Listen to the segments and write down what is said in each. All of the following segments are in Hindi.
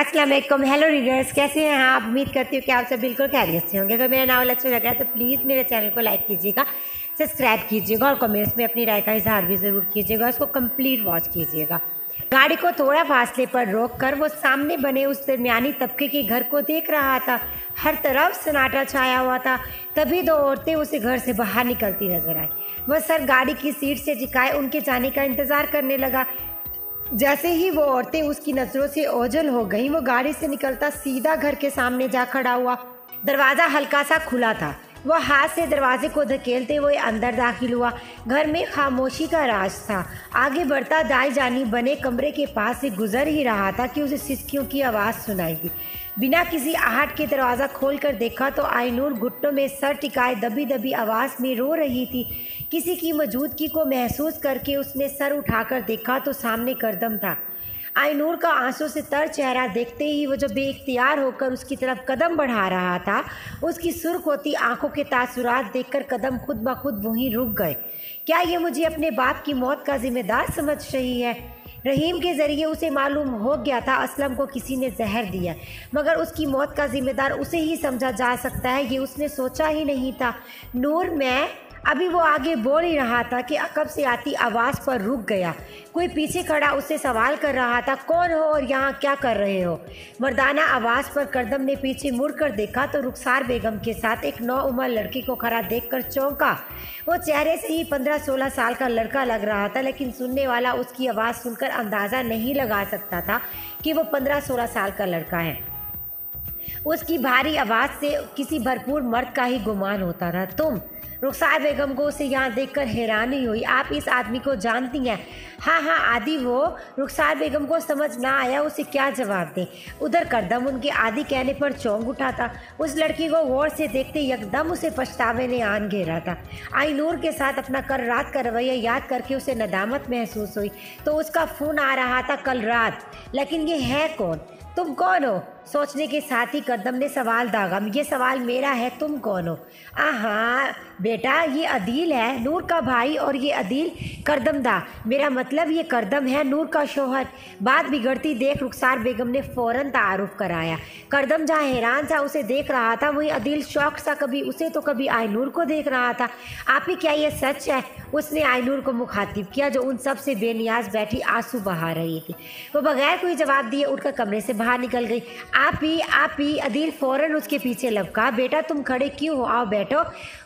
वालेकुम हेलो रीडर्स कैसे हैं आप? उम्मीद करती हूँ कि आप सब बिल्कुल खैरियत से होंगे। अगर मेरा नावल अच्छा लग रहा है तो प्लीज़ मेरे चैनल को लाइक कीजिएगा सब्सक्राइब कीजिएगा और कमेंट्स में अपनी राय का इजहार भी ज़रूर कीजिएगा उसको कंप्लीट वॉच कीजिएगा। गाड़ी को थोड़ा फासले पर रोक कर वो सामने बने उस दरमियानी तबके के घर को देख रहा था। हर तरफ़ सन्नाटा छाया हुआ था। तभी दो औरतें उसे घर से बाहर निकलती नज़र आई। वह सर गाड़ी की सीट से झिकाए उनके जाने का इंतज़ार करने लगा। जैसे ही वो औरतें उसकी नज़रों से ओझल हो गईं, वो गाड़ी से निकलता सीधा घर के सामने जा खड़ा हुआ। दरवाज़ा हल्का सा खुला था। वह हाथ से दरवाजे को धकेलते हुए अंदर दाखिल हुआ। घर में खामोशी का राज था। आगे बढ़ता दाई जानी बने कमरे के पास से गुजर ही रहा था कि उसे सिसकियों की आवाज़ सुनाई दी। बिना किसी आहट के दरवाज़ा खोलकर देखा तो आयनूर घुट्टों में सर टिकाए दबी दबी आवाज़ में रो रही थी। किसी की मौजूदगी को महसूस करके उसने सर उठाकर देखा तो सामने करदम था। आईनूर का आँसू से तर चेहरा देखते ही वो जो बेख्तियार होकर उसकी तरफ़ कदम बढ़ा रहा था, उसकी सुर्ख होती आँखों के तासुरात देखकर कदम खुद ब खुद वहीं रुक गए। क्या ये मुझे अपने बाप की मौत का जिम्मेदार समझ रही है? रहीम के ज़रिए उसे मालूम हो गया था, असलम को किसी ने जहर दिया। मगर उसकी मौत का जिम्मेदार उसे ही समझा जा सकता है, ये उसने सोचा ही नहीं था। नूर, मैं अभी वो आगे बोल ही रहा था कि अकब से आती आवाज़ पर रुक गया। कोई पीछे खड़ा उससे सवाल कर रहा था, कौन हो और यहाँ क्या कर रहे हो? मर्दाना आवाज़ पर करदम ने पीछे मुड़कर देखा तो रुखसार बेगम के साथ एक नौ उम्र लड़की को खड़ा देखकर चौंका। वो चेहरे से ही पंद्रह सोलह साल का लड़का लग रहा था, लेकिन सुनने वाला उसकी आवाज़ सुनकर अंदाज़ा नहीं लगा सकता था कि वो पंद्रह सोलह साल का लड़का है। उसकी भारी आवाज़ से किसी भरपूर मर्द का ही गुमान होता रहा। तुम रुखसार बेगम को उसे यहाँ देखकर हैरानी हुई। आप इस आदमी को जानती हैं? हाँ हाँ आदि वो रुखसार बेगम को समझ ना आया, उसे क्या जवाब दे? उधर करदम उनके आदि कहने पर चौंक उठा था उस लड़की को गौर से देखते यकदम उसे पछतावे ने आन घेरा था आई नूर के साथ अपना कल रात का रवैया याद करके उसे नदामत महसूस हुई। तो उसका फ़ोन आ रहा था कल रात। लेकिन ये है कौन? तुम कौन हो? सोचने के साथ ही कदम ने सवाल दागा, ये सवाल मेरा है, तुम कौन हो? हाँ बेटा, ये अदील है, नूर का भाई और ये अदील करदम दा मेरा मतलब ये करदम है, नूर का शोहर। बात बिगड़ती देख रुखसार बेगम ने फ़ौरन तारुफ कराया। करदम जहाँ हैरान था, उसे देख रहा था, वही अदील शौक सा कभी, उसे तो कभी आयनूर को देख रहा था। आप ही क्या ये सच है? उसने आयनूर को मुखातिब किया, जो उन सबसे बेनियाज बैठी आँसू बहा रही थी। वो बगैर कोई जवाब दिए उठकर कमरे से बाहर निकल गई। आप ही आप ही अदील फ़ौरन उसके पीछे लपका। बेटा, तुम खड़े क्यों हो? आओ बैठो।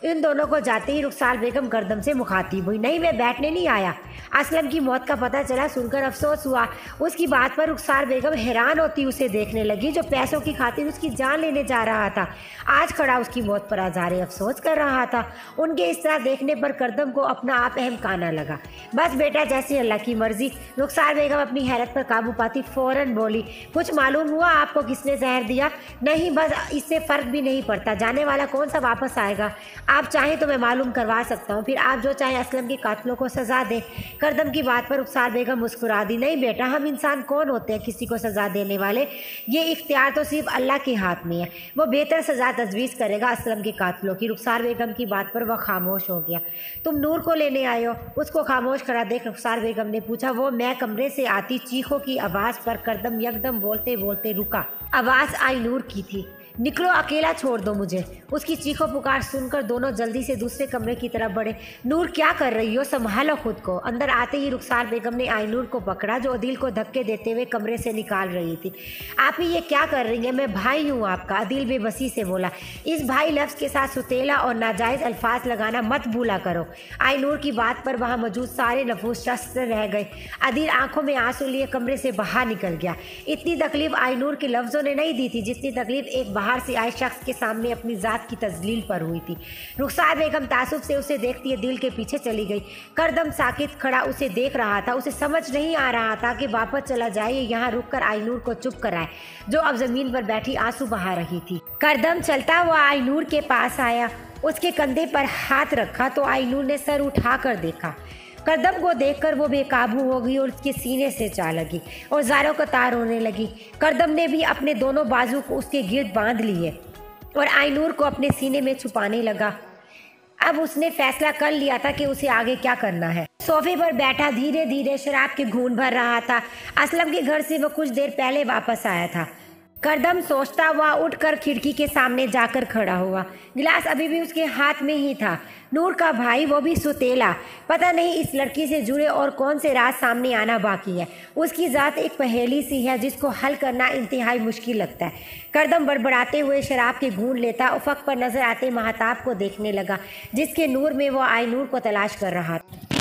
इन दोनों को जाते ही रुखसार बेगम गर्दम से मुखातिब हुई। नहीं, मैं बैठने नहीं आया। असलम की मौत का पता चला, सुनकर अफसोस हुआ। उसकी बात पर रुखसार बेगम हैरान होती उसे देखने लगी, जो पैसों की खातिर उसकी जान लेने जा रहा था। आज खड़ा उसकी मौत पर आजारे अफसोस कर रहा था। उनके इस तरह देखने पर करदम को अपना आप अहम काना लगा। बस बेटा, जैसी अल्लाह की मर्ज़ी। रुखसार बेगम अपनी हैरत पर काबू पाती फ़ौरन बोली, कुछ मालूम हुआ आपको किसने जहर दिया। नहीं, बस इससे फ़र्क भी नहीं पड़ता। जाने वाला कौन सा वापस आएगा? आप चाहें तो मैं मालूम करवा सकता हूँ। फिर आप जो चाहें असलम के कातलों को सज़ा दें। करदम की बात पर रुखसार बेगम मुस्कुरा दी। नहीं बेटा, हम इंसान कौन होते हैं किसी को सज़ा देने वाले? ये इख्तियार तो सिर्फ़ अल्लाह के हाथ में है। वो बेहतर सज़ा तजवीज़ करेगा असलम के कातलों की। रुखसार बेगम की बात पर वह खामोश हो गया। तुम नूर को लेने आए हो। उसको खामोश करा देख रुखसार बेगम ने पूछा, वो मैं कमरे से आती चीखों की आवाज़ पर करदम यकदम बोलते बोलते रुका। आवाज़ आई नूर की थी। निकलो, अकेला छोड़ दो मुझे। उसकी चीखों पुकार सुनकर दोनों जल्दी से दूसरे कमरे की तरफ़ बढ़े। नूर, क्या कर रही हो? संभालो खुद को। अंदर आते ही रुखसार बेगम ने आईनूर को पकड़ा, जो अदिल को धक्के देते हुए कमरे से निकाल रही थी। आप ही ये क्या कर रही हैं? मैं भाई हूँ आपका, अदिल बेबसी से बोला। इस भाई लफ्ज़ के साथ सुतेला और नाजायज़ अल्फाज लगाना मत भूला करो। आईनूर की बात पर वहाँ मौजूद सारे नफूस शस्त्र रह गए। अदिल आँखों में आँसू लिए कमरे से बाहर निकल गया। इतनी तकलीफ़ आईनूर के लफ्ज़ों ने नहीं दी थी, जितनी तकलीफ़ एक बाहर से आए शख्स के सामने अपनी ज़ात की तजलील पर हुई थी। रुखसार बेगम तासुब से उसे देखती है, दिल के पीछे चली गई। करदम साकित खड़ा उसे देख रहा था। उसे समझ नहीं आ रहा था कि वापस चला जाए यहाँ रुक कर आईनूर को चुप कराए, जो अब ज़मीन पर बैठी आँसू बहा रही थी। करदम चलता हुआ आईनूर के पास आया। उसके कंधे पर हाथ रखा तो आईनूर ने सर उठा कर देखा। कदम को देखकर वो बेकाबू हो गई और उसके सीने से जा लगी और जारों का तार होने लगी। करदम ने भी अपने दोनों बाजू को उसके गिर्द बाँध लिए और आईनूर को अपने सीने में छुपाने लगा। अब उसने फैसला कर लिया था कि उसे आगे क्या करना है। सोफे पर बैठा धीरे धीरे शराब के घून भर रहा था। असलम के घर से वो कुछ देर पहले वापस आया था। करदम सोचता हुआ उठकर खिड़की के सामने जाकर खड़ा हुआ। गिलास अभी भी उसके हाथ में ही था। नूर का भाई वो भी सुतेला। पता नहीं इस लड़की से जुड़े और कौन से राज सामने आना बाकी है। उसकी ज़ात एक पहेली सी है जिसको हल करना इंतहाई मुश्किल लगता है। करदम बड़बड़ाते हुए शराब के घूंड लेता, उफक पर नज़र आते महताब को देखने लगा, जिसके नूर में वो आई नूर को तलाश कर रहा था।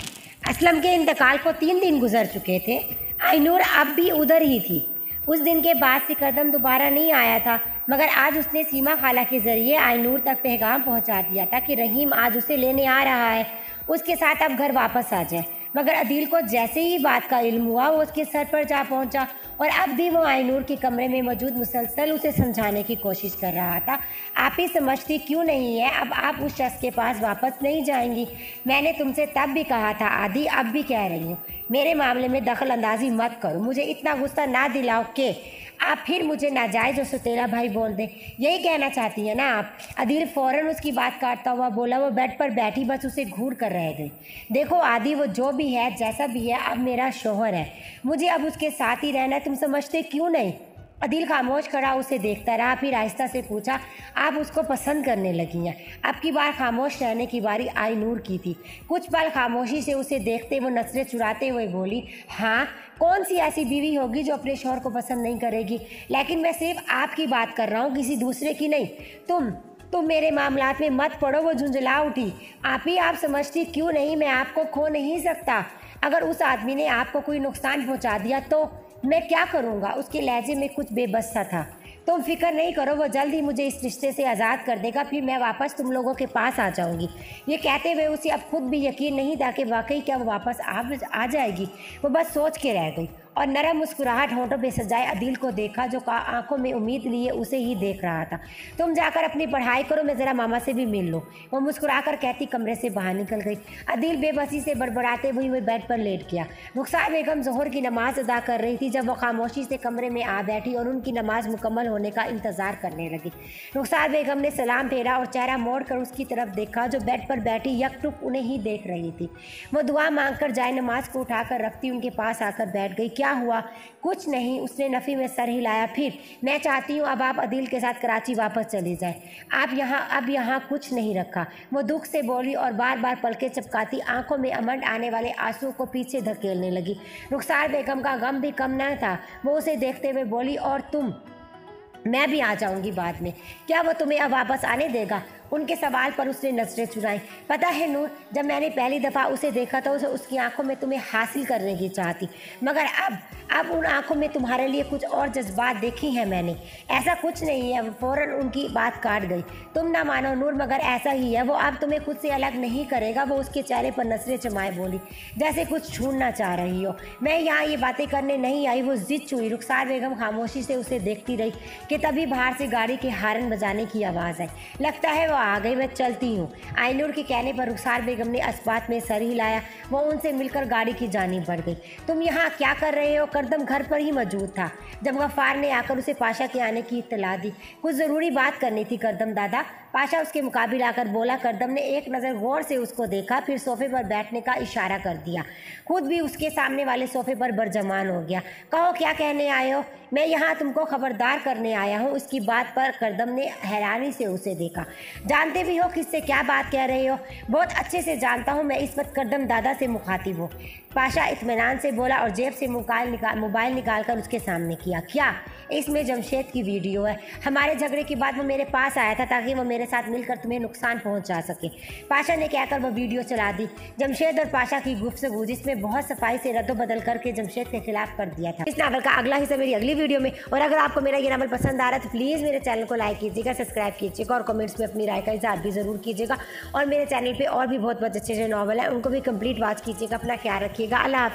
असलम के इंतकाल को तीन दिन गुजर चुके थे। आईनूर अब भी उधर ही थी। उस दिन के बाद से कदम दोबारा नहीं आया था, मगर आज उसने सीमा खाला के ज़रिए आयनूर तक पैगाम पहुँचा दिया था कि रहीम आज उसे लेने आ रहा है। उसके साथ अब घर वापस आ जाए। मगर अदील को जैसे ही बात का इल्म हुआ, वो उसके सर पर जा पहुँचा और अब भी वो आयनूर के कमरे में मौजूद मुसलसल उसे समझाने की कोशिश कर रहा था। आप ही समझती क्यों नहीं है? अब आप उस शख्स के पास वापस नहीं जाएँगी। मैंने तुमसे तब भी कहा था, आदि, अब भी कह रही हूँ। मेरे मामले में दखल अंदाजी मत करो। मुझे इतना गुस्सा ना दिलाओ कि आप फिर मुझे नाजायज़ और सुतेला भाई बोल दें। यही कहना चाहती हैं ना आप? अदील फ़ौरन उसकी बात काटता हुआ बोला, वो बेड पर बैठी बस उसे घूर कर रह गई। देखो आदि, वो जो भी है, जैसा भी है अब मेरा शोहर है। मुझे अब उसके साथ ही रहना है, तुम समझते क्यों नहीं? अदिल खामोश खड़ा उसे देखता रहा, फिर आहिस्ता से पूछा, आप उसको पसंद करने लगी हैं? अब की बार खामोश रहने की बारी आई नूर की थी। कुछ पल खामोशी से उसे देखते वो नसरें चुराते हुए बोली हाँ कौन सी ऐसी बीवी होगी जो अपने शोहर को पसंद नहीं करेगी? लेकिन मैं सिर्फ़ आपकी बात कर रहा हूँ, किसी दूसरे की नहीं। तुम तुम मेरे मामलात में मत पड़ो, वो झुंझला उठी। आप ही आप समझती क्यों नहीं, मैं आपको खो नहीं सकता। अगर उस आदमी ने आपको कोई नुकसान पहुँचा दिया तो मैं क्या करूँगा? उसके लहजे में कुछ बेबस था। तुम फ़िक्र नहीं करो, वो जल्द ही मुझे इस रिश्ते से आज़ाद कर देगा, फिर मैं वापस तुम लोगों के पास आ जाऊँगी। ये कहते हुए उसे अब खुद भी यकीन नहीं था कि वाकई क्या वो वापस आ जाएगी। वो बस सोच के रह गई। और नरम मुस्कुराहट होंठों पे सजाए अदिल को देखा, जो आँखों में उम्मीद लिए, उसे ही देख रहा था। तुम जाकर अपनी पढ़ाई करो, मैं ज़रा मामा से भी मिल लो। वो मुस्कुराकर कहती, कमरे से बाहर निकल गई। अदिल बेबसी से बड़बड़ाते हुए वो बेड पर लेट गया। रुखसार बेगम जहर की नमाज़ अदा कर रही थी, जब वो खामोशी से कमरे में आ बैठी और उनकी नमाज़ मुकम्मल होने का इंतज़ार करने लगी। रुखसार बेगम ने सलाम फेरा और चेहरा मोड़ कर उसकी तरफ़ देखा, जो बेड पर बैठी यकटुक उन्हें ही देख रही थी। वो दुआ मांग कर जाए नमाज़ को उठाकर रखती, उनके पास आकर बैठ गई। हुआ? कुछ नहीं, उसने नफ़ी में सर हिलाया। फिर, मैं चाहती हूँ अब आप अदिल के साथ कराची वापस चली जाए। आप यहाँ, अब यहाँ कुछ नहीं रखा। वो दुख से बोली और बार बार पलके चपकाती। आँखों में अमंड आने वाले आँसू को पीछे धकेलने लगी। रुखसार बेगम का गम भी कम न था। वो उसे देखते हुए बोली, और तुम? मैं भी आ जाऊँगी बाद में। क्या वो तुम्हें अब वापस आने देगा? उनके सवाल पर उसने नज़रें चुराई। पता है नूर, जब मैंने पहली दफ़ा उसे देखा था उसे उसकी आँखों में तुम्हें हासिल करने की चाहती मगर अब अब उन आँखों में तुम्हारे लिए कुछ और जज्बात देखी हैं मैंने। ऐसा कुछ नहीं है, फ़ौरन उनकी बात काट गई। तुम ना मानो नूर, मगर ऐसा ही है। वो अब तुम्हें खुद से अलग नहीं करेगा, वो उसके चेहरे पर नज़रें चमाए बोली, जैसे कुछ छूटना चाह रही हो। मैं यहाँ ये बातें करने नहीं आई, वो जिद चुई रुखसार बेगम खामोशी से उसे देखती रही कि तभी बाहर से गाड़ी के हारन बजाने की आवाज़ आई। लगता है वो आ गई, मैं चलती हूँ। आइनूर के कहने पर रुखसार बेगम ने अस्बात में सर ही लाया वो उनसे मिलकर गाड़ी की जानी बढ़ गई। तुम यहाँ क्या कर रहे हो? करदम घर पर ही मौजूद था। जब गफ़ार ने आकर उसे पाशा के आने की इतला दी, कुछ ज़रूरी बात करनी थी करदम दादा। पाशा उसके मुकाबिल आकर बोला, करदम ने एक नज़र गौर से उसको देखा, फिर सोफे पर बैठने का इशारा कर दिया। खुद भी उसके सामने वाले सोफे पर बरजमान हो गया। कहो, क्या कहने आए हो? मैं यहाँ तुमको खबरदार करने आया हूँ। उसकी बात पर करदम ने हैरानी से उसे देखा। जानते भी हो किससे क्या बात कह रहे हो? बहुत अच्छे से जानता हूँ मैं इस वक्त करदम दादा से मुखातिब हूँ। पाशा इतमान से बोला और जेब से मोबाइल निकाल मोबाइल निकाल कर उसके सामने किया। क्या? इसमें जमशेद की वीडियो है। हमारे झगड़े के बाद वो मेरे पास आया था ताकि वो मेरे साथ मिलकर तुम्हें नुकसान पहुँचा सके। पाशा ने कहकर वो वीडियो चला दी। जमशेद और पाशा की गुफ्तगू, जिसमें बहुत सफ़ाई से रद्द बदल करके जमशेद के खिलाफ कर दिया था। इस नावल का अगला हिस्सा मेरी अगली वीडियो में। और अगर आपको मेरा ये नावल पसंद आ रहा है तो प्लीज़ मेरे चैनल को लाइक कीजिएगा, सब्सक्राइब कीजिएगा और कमेंट्स में अपनी राय का इजहार भी ज़रूर कीजिएगा। और मेरे चैनल पर और भी बहुत बहुत अच्छे अच्छे नॉवल हैं, उनको भी कंप्लीट वॉच कीजिएगा, अपना ख्याल रखिएगा। अल्लाह